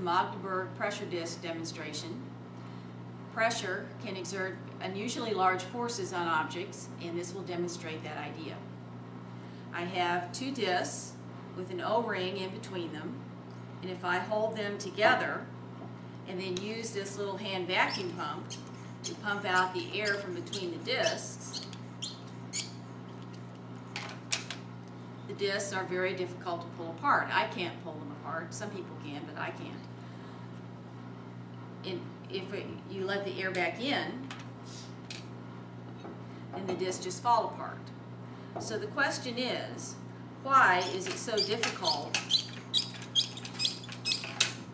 Magdeburg pressure disk demonstration. Pressure can exert unusually large forces on objects, and this will demonstrate that idea. I have two disks with an O-ring in between them, and if I hold them together and then use this little hand vacuum pump to pump out the air from between the disks, the discs are very difficult to pull apart. I can't pull them apart. Some people can, but I can't. And if it, you let the air back in, then the discs just fall apart. So the question is, why is it so difficult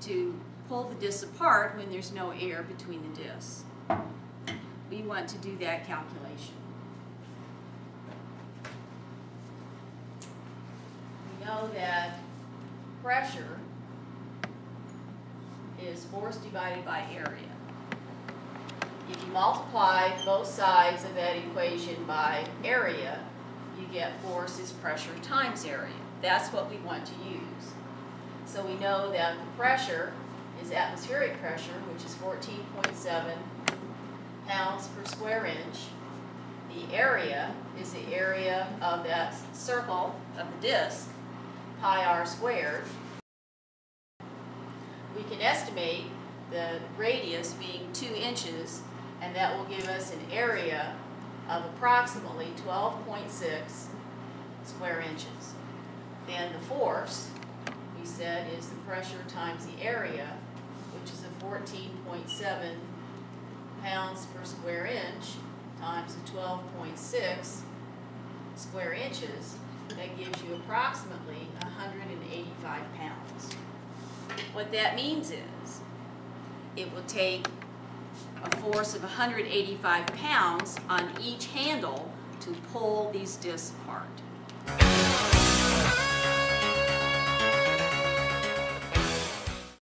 to pull the discs apart when there's no air between the discs? We want to do that calculation. We that pressure is force divided by area. If you multiply both sides of that equation by area, you get force is pressure times area. That's what we want to use. So we know that the pressure is atmospheric pressure, which is 14.7 pounds per square inch. The area is the area of that circle of the disk, pi r squared. We can estimate the radius being 2 inches, and that will give us an area of approximately 12.6 square inches. Then the force, we said, is the pressure times the area, which is a 14.7 pounds per square inch times the 12.6 square inches. That gives you approximately 185 pounds. What that means is it will take a force of 185 pounds on each handle to pull these discs apart.